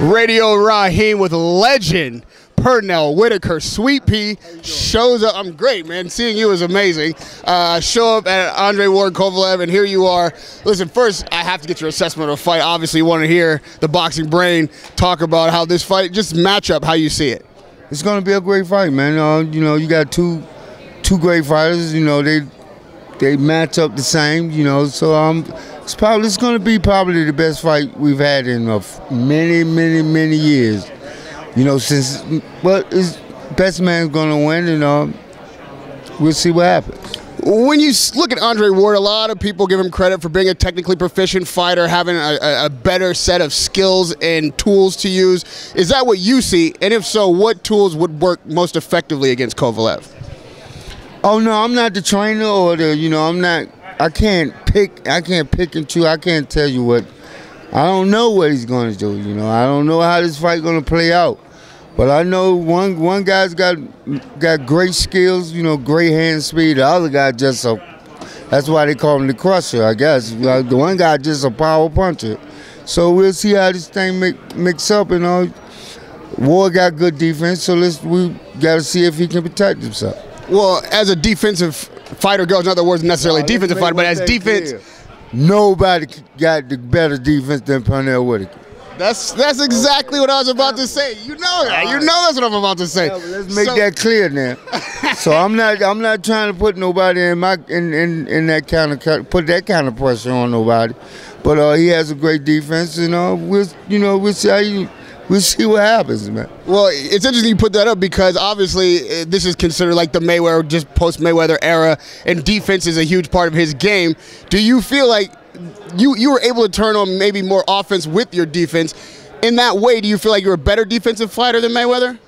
Radio Raheem with legend Pernell Whitaker. Sweet Pea shows up. I'm great, man. Seeing you is amazing. Uh, show up at Andre Ward Kovalev, and here you are. Listen, first, I have to get your assessment of the fight. Obviously, you want to hear the boxing brain talk about how this fight, just match up, how you see it. It's going to be a great fight, man. Uh, you know, you got two two great fighters. You know, they they match up the same. You know, so I'm. um, it's probably it's going to be probably the best fight we've had in uh, many, many, many years. You know, since but it's best man's going to win, and uh, we'll see what happens. When you look at Andre Ward, a lot of people give him credit for being a technically proficient fighter, having a, a, better set of skills and tools to use. Is that what you see? And if so, what tools would work most effectively against Kovalev? Oh no, I'm not the trainer or the you know I'm not. I can't pick. I can't pick and choose. I can't tell you what. I don't know what he's going to do. You know, I don't know how this fight going to play out. But I know one one guy's got got great skills. You know, great hand speed. The other guy just a. That's why they call him the crusher. I guess uh, the one guy just a power puncher. So we'll see how this thing make, mix up You know, Ward got good defense, so let's we got to see if he can protect himself. Well, as a defensive fighter goes, in other words, necessarily defensive fighter, but as defense. Clear. Nobody got the better defense than Pernell Whitaker. That's that's exactly what I was about to say. You know that. You know that's what I'm about to say. Yeah, let's make so, that clear now. so I'm not I'm not trying to put nobody in my in, in, in that kind of put that kind of pressure on nobody. But uh, he has a great defense, and uh, we'll you know we'll see how you we'll see what happens, man. Well, it's interesting you put that up because obviously uh, this is considered like the Mayweather, just post Mayweather era, and defense is a huge part of his game. Do you feel like you you were able to turn on maybe more offense with your defense? In that way, do you feel like you're a better defensive fighter than Mayweather?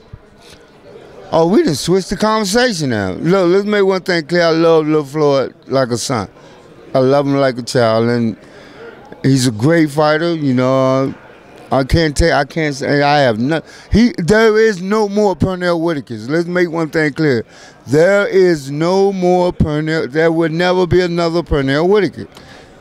Oh, we just switched the conversation now. Look, let's make one thing clear. I love Lil Floyd like a son. I love him like a child, and he's a great fighter. You know, I can't tell. I can't say I have not. He there is no more Pernell Whitakers. Let's make one thing clear. There is no more Pernell. There would never be another Pernell Whitaker.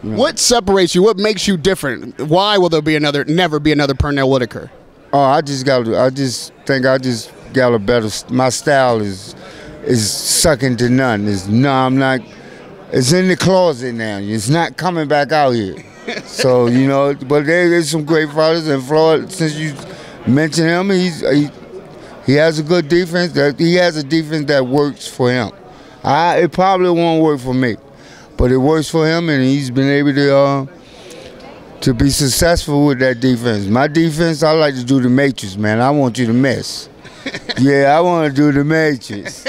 You know? What separates you? What makes you different? Why will there be another? Never be another Pernell Whitaker. Oh, I just got. I just think I just got a better. My style is is second to none. Is no, I'm not. It's in the closet now. It's not coming back out here so you know, but there is some great fighters in Florida. Since you mentioned him, he's he, he has a good defense. That he has a defense that works for him. I it probably won't work for me, but it works for him, and he's been able to uh, to be successful with that defense. My defense, I like to do the matrix, man. I want you to miss. yeah, I want to do the matrix.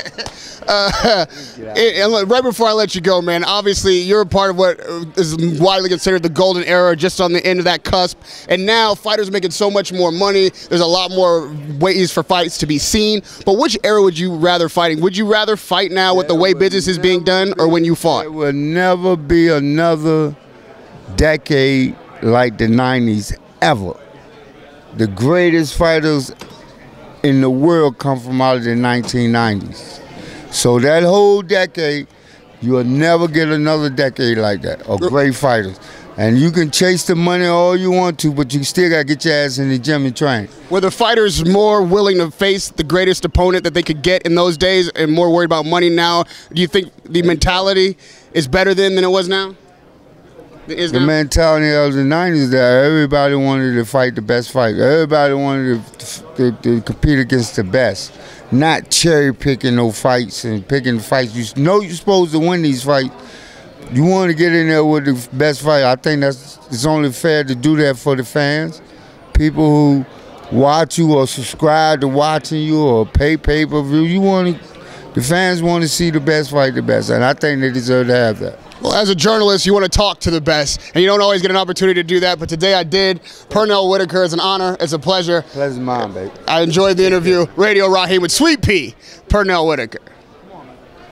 Uh, and right before I let you go, man, obviously you're a part of what is widely considered the golden era, just on the end of that cusp. And now fighters are making so much more money. There's a lot more ways for fights to be seen. But which era would you rather fighting? Would you rather fight now with the way business is being done, or when you fought? There will never be another decade like the '90s ever. The greatest fighters in the world come from out of the 1990s. So that whole decade, you'll never get another decade like that of great fighters. And you can chase the money all you want to, but you still gotta get your ass in the gym and train. Were the fighters more willing to face the greatest opponent that they could get in those days and more worried about money now? Do you think the mentality is better then than it was now? Is the mentality of the 90s that everybody wanted to fight the best fight. Everybody wanted to, to, to compete against the best not cherry picking no fights and picking fights. You know you're supposed to win these fights. You want to get in there with the best fight. I think that's it's only fair to do that for the fans, people who watch you or subscribe to watching you or pay pay per view. You want to, the fans want to see the best fight the best, and I think they deserve to have that. Well, as a journalist, you want to talk to the best, and you don't always get an opportunity to do that. But today I did. Pernell Whitaker is an honor. It's a pleasure. Pleasure mine, baby. I enjoyed the interview. Radio Raheem with Sweet Pea, Pernell Whitaker.